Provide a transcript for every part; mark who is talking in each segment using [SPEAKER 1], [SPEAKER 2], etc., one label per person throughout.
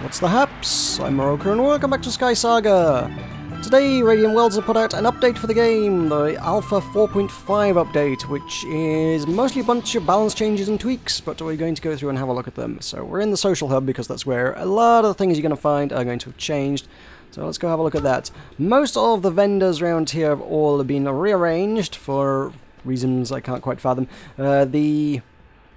[SPEAKER 1] What's the haps? I'm Meroka and welcome back to Sky Saga! Today, Radiant Worlds have put out an update for the game, the Alpha 4.5 update, which is mostly a bunch of balance changes and tweaks, but we're going to go through and have a look at them. So we're in the social hub because that's where a lot of the things you're going to find are going to have changed. So let's go have a look at that. Most of the vendors around here have all been rearranged for reasons I can't quite fathom. Uh, the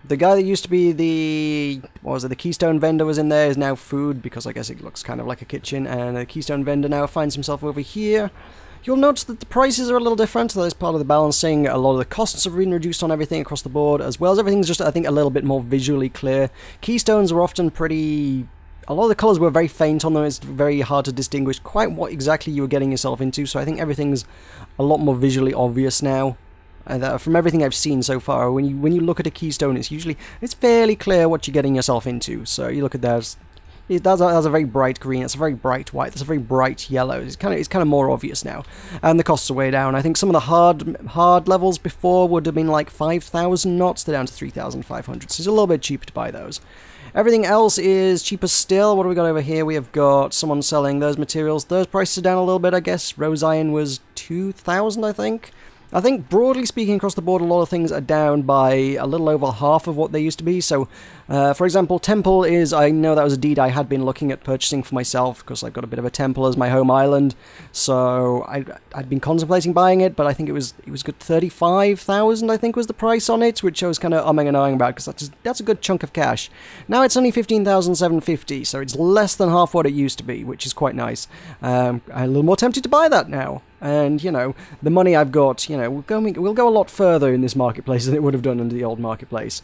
[SPEAKER 1] the guy that used to be the what was it the keystone vendor was in there is now food because I guess it looks kind of like a kitchen. And the keystone vendor now finds himself over here. You'll notice that the prices are a little different. That is part of the balancing. A lot of the costs have been reduced on everything across the board as well as everything's just I think a little bit more visually clear. Keystones were often pretty a lot of the colours were very faint on them, it's very hard to distinguish quite what exactly you were getting yourself into, so I think everything's a lot more visually obvious now. Uh, from everything I've seen so far, when you when you look at a keystone, it's usually it's fairly clear what you're getting yourself into. So you look at that, it does has a very bright green, it's a very bright white, it's a very bright yellow. It's kind of it's kind of more obvious now, and the costs are way down. I think some of the hard hard levels before would have been like five thousand knots, they're down to three thousand five hundred. So it's a little bit cheaper to buy those. Everything else is cheaper still. What do we got over here? We have got someone selling those materials. Those prices are down a little bit, I guess. Rose iron was 2,000, I think. I think broadly speaking across the board a lot of things are down by a little over half of what they used to be. So uh, for example Temple is, I know that was a deed I had been looking at purchasing for myself because I've got a bit of a temple as my home island. So I, I'd been contemplating buying it but I think it was it was good 35,000 I think was the price on it which I was kind of umming and ahhing about because that's, that's a good chunk of cash. Now it's only 15,750 so it's less than half what it used to be which is quite nice. Um, I'm a little more tempted to buy that now and you know the money I've got, you know, will go will go a lot further in this marketplace than it would have done under the old marketplace.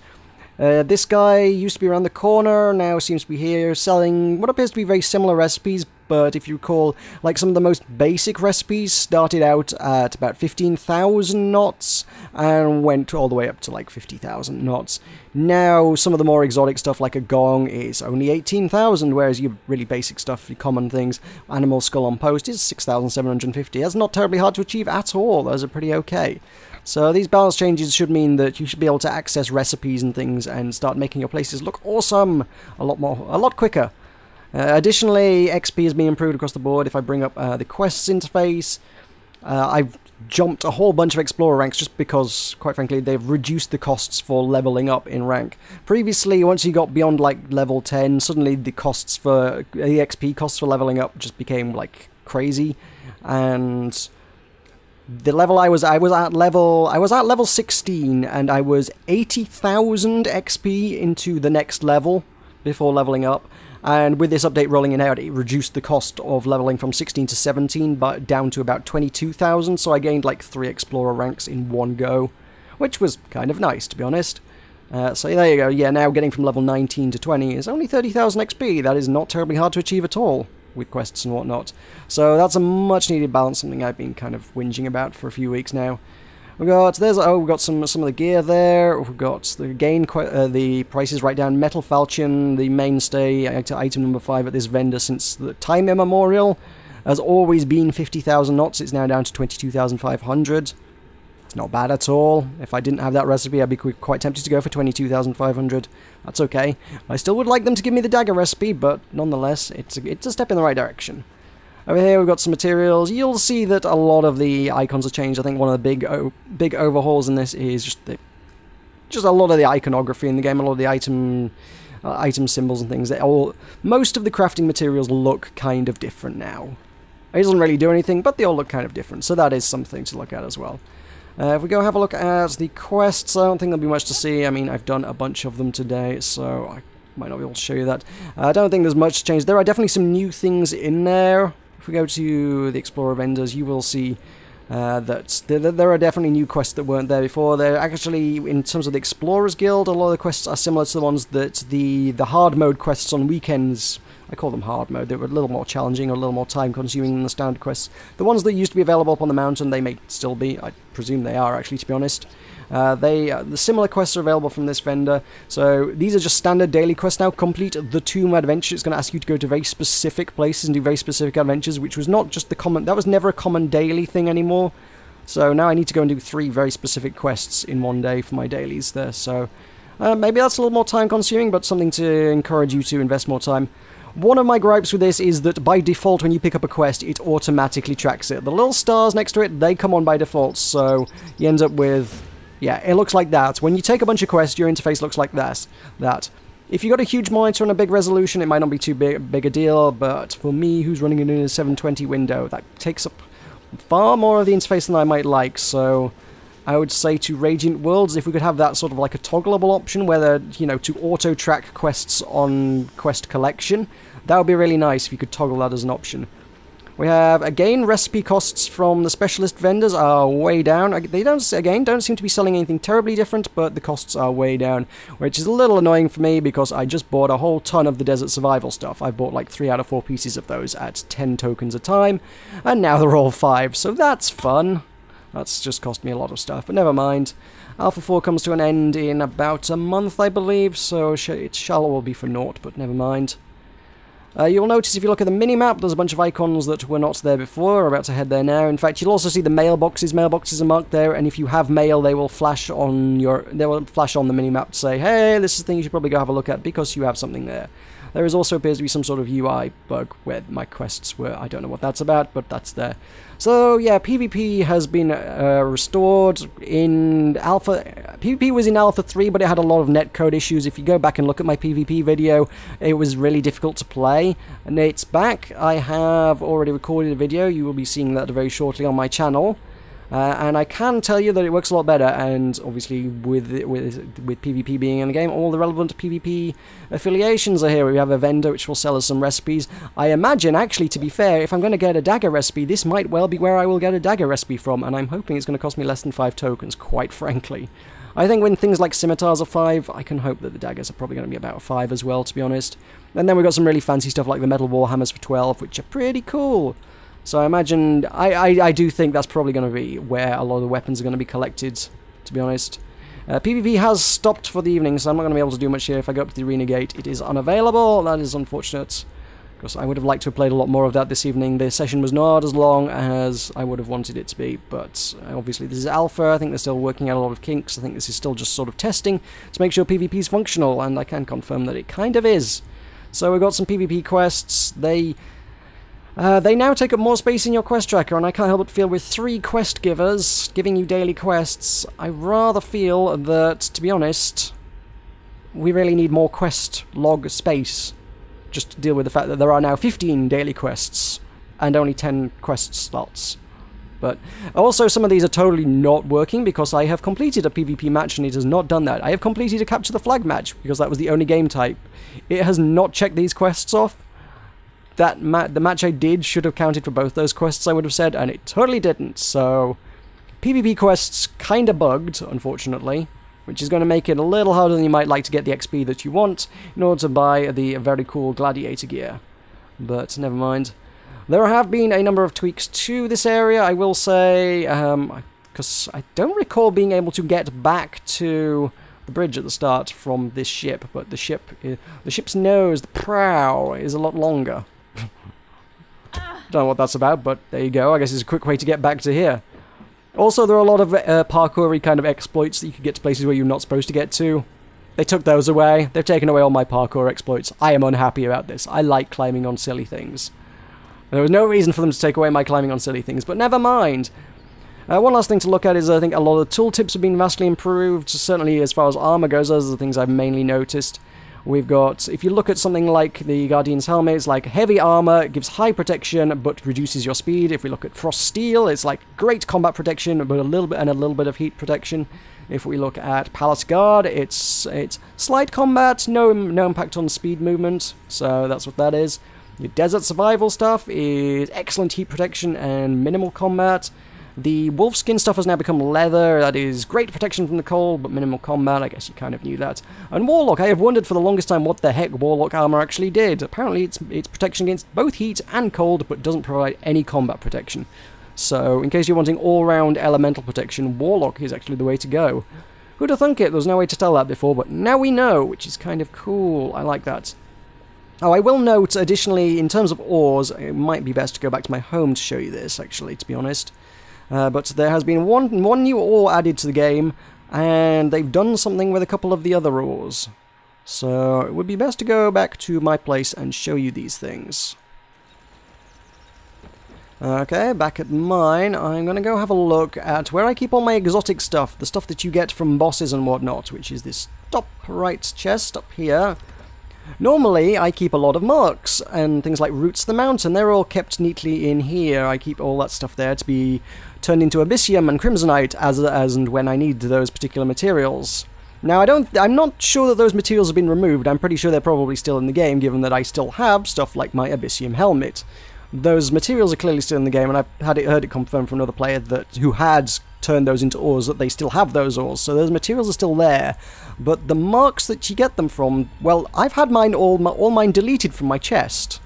[SPEAKER 1] Uh, this guy used to be around the corner, now seems to be here selling what appears to be very similar recipes, but if you recall, like some of the most basic recipes started out at about 15,000 knots and went all the way up to like 50,000 knots. Now, some of the more exotic stuff like a gong is only 18,000, whereas your really basic stuff, your common things, animal skull on post is 6,750. That's not terribly hard to achieve at all, those are pretty okay. So these balance changes should mean that you should be able to access recipes and things and start making your places look awesome a lot more, a lot quicker. Uh, additionally, XP has been improved across the board. If I bring up uh, the quests interface, uh, I've jumped a whole bunch of Explorer ranks just because, quite frankly, they've reduced the costs for leveling up in rank. Previously, once you got beyond like level 10, suddenly the costs for the XP costs for leveling up just became like crazy, and the level I was I was at level I was at level 16 and I was 80,000 XP into the next level before leveling up and with this update rolling in out it reduced the cost of leveling from 16 to 17 but down to about 22,000 so I gained like 3 explorer ranks in one go which was kind of nice to be honest uh, so there you go yeah now getting from level 19 to 20 is only 30,000 XP that is not terribly hard to achieve at all with quests and whatnot. So that's a much needed balance, something I've been kind of whinging about for a few weeks now. We got there's oh we've got some some of the gear there. We've got the gain uh, the prices right down. Metal falchion, the mainstay item number five at this vendor since the time immemorial, has always been fifty thousand knots. It's now down to twenty two thousand five hundred. It's not bad at all. If I didn't have that recipe, I'd be quite tempted to go for 22,500. That's okay. I still would like them to give me the dagger recipe, but nonetheless, it's a, it's a step in the right direction. Over here we've got some materials. You'll see that a lot of the icons have changed. I think one of the big big overhauls in this is just the, just a lot of the iconography in the game, a lot of the item uh, item symbols and things. They all most of the crafting materials look kind of different now. It doesn't really do anything, but they all look kind of different, so that is something to look at as well. Uh, if we go have a look at the quests, I don't think there'll be much to see. I mean, I've done a bunch of them today, so I might not be able to show you that. Uh, I don't think there's much change. There are definitely some new things in there. If we go to the Explorer vendors, you will see uh, that there, are definitely new quests that weren't there before. They're actually, in terms of the Explorers Guild, a lot of the quests are similar to the ones that the, the hard mode quests on weekends I call them hard mode. They were a little more challenging, or a little more time consuming than the standard quests. The ones that used to be available up on the mountain, they may still be. I presume they are, actually, to be honest. Uh, they uh, The similar quests are available from this vendor. So these are just standard daily quests now. Complete the Tomb Adventure. It's going to ask you to go to very specific places and do very specific adventures, which was not just the common... That was never a common daily thing anymore. So now I need to go and do three very specific quests in one day for my dailies there. So uh, maybe that's a little more time consuming, but something to encourage you to invest more time. One of my gripes with this is that by default, when you pick up a quest, it automatically tracks it. The little stars next to it, they come on by default, so you end up with... Yeah, it looks like that. When you take a bunch of quests, your interface looks like this, That. If you've got a huge monitor and a big resolution, it might not be too big, big a deal, but for me, who's running it in a 720 window, that takes up far more of the interface than I might like, so... I would say to Radiant Worlds, if we could have that sort of like a toggleable option whether, you know, to auto-track quests on quest collection, that would be really nice if you could toggle that as an option. We have, again, recipe costs from the specialist vendors are way down. They don't, again, don't seem to be selling anything terribly different, but the costs are way down, which is a little annoying for me because I just bought a whole ton of the Desert Survival stuff. I bought like 3 out of 4 pieces of those at 10 tokens a time, and now they're all 5, so that's fun. That's just cost me a lot of stuff, but never mind. Alpha 4 comes to an end in about a month, I believe, so it shall all be for naught, but never mind. Uh, you'll notice if you look at the mini-map, there's a bunch of icons that were not there before, are about to head there now. In fact, you'll also see the mailboxes. Mailboxes are marked there, and if you have mail, they will flash on your they will flash on the mini-map to say, hey, this is the thing you should probably go have a look at because you have something there. There is also appears to be some sort of UI bug where my quests were. I don't know what that's about, but that's there. So yeah, PvP has been uh, restored in Alpha. PvP was in Alpha 3, but it had a lot of netcode issues. If you go back and look at my PvP video, it was really difficult to play. And it's back. I have already recorded a video. You will be seeing that very shortly on my channel. Uh, and I can tell you that it works a lot better, and obviously with with with PvP being in the game, all the relevant PvP affiliations are here. We have a vendor which will sell us some recipes. I imagine, actually, to be fair, if I'm going to get a dagger recipe, this might well be where I will get a dagger recipe from, and I'm hoping it's going to cost me less than 5 tokens, quite frankly. I think when things like scimitars are 5, I can hope that the daggers are probably going to be about 5 as well, to be honest. And then we've got some really fancy stuff like the metal warhammers for 12, which are pretty cool. So I imagine, I, I, I do think that's probably going to be where a lot of the weapons are going to be collected, to be honest. Uh, PvP has stopped for the evening, so I'm not going to be able to do much here. If I go up to the arena gate, it is unavailable. That is unfortunate, because I would have liked to have played a lot more of that this evening. The session was not as long as I would have wanted it to be, but uh, obviously this is alpha. I think they're still working out a lot of kinks. I think this is still just sort of testing to make sure PvP is functional, and I can confirm that it kind of is. So we've got some PvP quests. They uh, they now take up more space in your quest tracker, and I can't help but feel with three quest givers giving you daily quests, I rather feel that, to be honest, we really need more quest log space just to deal with the fact that there are now 15 daily quests and only 10 quest slots. But also some of these are totally not working because I have completed a PvP match and it has not done that. I have completed a capture the flag match because that was the only game type. It has not checked these quests off that ma the match I did should have counted for both those quests, I would have said, and it totally didn't, so... PvP quests kinda bugged, unfortunately, which is going to make it a little harder than you might like to get the XP that you want in order to buy the very cool Gladiator gear. But never mind. There have been a number of tweaks to this area, I will say, because um, I don't recall being able to get back to the bridge at the start from this ship, but the ship, the ship's nose, the prow, is a lot longer. Don't know what that's about, but there you go. I guess it's a quick way to get back to here. Also, there are a lot of uh, parkour kind of exploits that you can get to places where you're not supposed to get to. They took those away. They've taken away all my parkour exploits. I am unhappy about this. I like climbing on silly things. There was no reason for them to take away my climbing on silly things, but never mind. Uh, one last thing to look at is I think a lot of tooltips have been vastly improved, certainly as far as armor goes, those are the things I've mainly noticed. We've got, if you look at something like the Guardian's helmet, it's like heavy armor, gives high protection, but reduces your speed. If we look at Frost Steel, it's like great combat protection, but a little bit and a little bit of heat protection. If we look at Palace Guard, it's it's slight combat, no no impact on speed movement, so that's what that is. Your Desert Survival stuff is excellent heat protection and minimal combat. The wolfskin stuff has now become leather, that is great protection from the cold, but minimal combat, I guess you kind of knew that. And Warlock, I have wondered for the longest time what the heck Warlock armor actually did. Apparently it's, it's protection against both heat and cold, but doesn't provide any combat protection. So, in case you're wanting all-round elemental protection, Warlock is actually the way to go. Who'd have thunk it? There was no way to tell that before, but now we know, which is kind of cool. I like that. Oh, I will note, additionally, in terms of ores, it might be best to go back to my home to show you this, actually, to be honest. Uh, but there has been one, one new ore added to the game, and they've done something with a couple of the other ores. So it would be best to go back to my place and show you these things. Okay, back at mine, I'm going to go have a look at where I keep all my exotic stuff, the stuff that you get from bosses and whatnot, which is this top right chest up here. Normally, I keep a lot of marks, and things like Roots of the Mountain, they're all kept neatly in here. I keep all that stuff there to be turned into Abyssium and Crimsonite as, as and when I need those particular materials. Now, I don't, I'm not sure that those materials have been removed. I'm pretty sure they're probably still in the game, given that I still have stuff like my Abyssium helmet those materials are clearly still in the game, and I've had it heard it confirmed from another player that who had turned those into ores that they still have those ores. So those materials are still there, but the marks that you get them from, well, I've had mine all all mine deleted from my chest.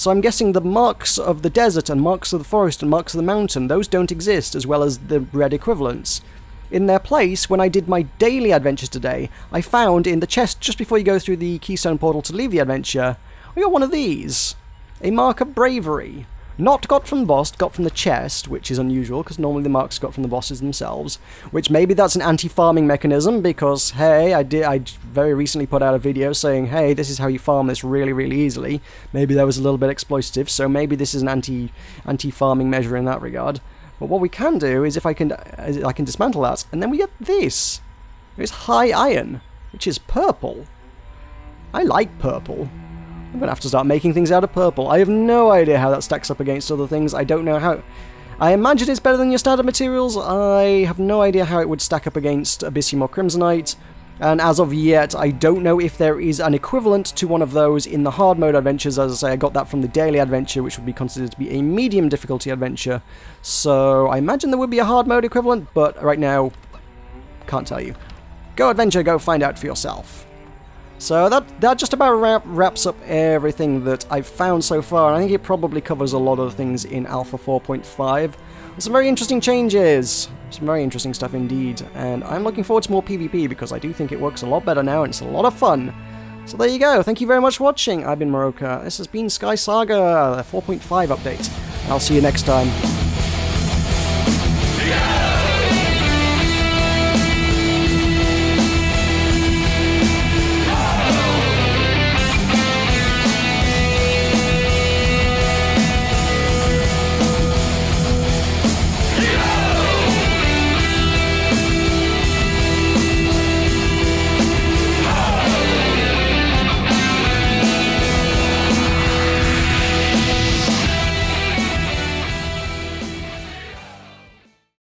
[SPEAKER 1] So I'm guessing the marks of the desert and marks of the forest and marks of the mountain, those don't exist, as well as the red equivalents. In their place, when I did my daily adventures today, I found in the chest just before you go through the keystone portal to leave the adventure, I got one of these. A mark of bravery. Not got from the boss, got from the chest, which is unusual, because normally the marks got from the bosses themselves. Which maybe that's an anti-farming mechanism, because, hey, I did I very recently put out a video saying, hey, this is how you farm this really, really easily. Maybe that was a little bit exploitative, so maybe this is an anti, anti-farming measure in that regard. But what we can do is if I can, I can dismantle that, and then we get this. It's high iron, which is purple. I like purple. I'm going to have to start making things out of purple. I have no idea how that stacks up against other things. I don't know how... I imagine it's better than your standard materials. I have no idea how it would stack up against Abyssium or Crimsonite. And as of yet, I don't know if there is an equivalent to one of those in the hard mode adventures. As I say, I got that from the daily adventure, which would be considered to be a medium difficulty adventure. So I imagine there would be a hard mode equivalent, but right now, can't tell you. Go adventure, go find out for yourself. So that, that just about wrap, wraps up everything that I've found so far, I think it probably covers a lot of things in Alpha 4.5. Some very interesting changes, some very interesting stuff indeed, and I'm looking forward to more PvP because I do think it works a lot better now and it's a lot of fun. So there you go, thank you very much for watching, I've been Meroka. this has been Sky Saga 4.5 update, I'll see you next time.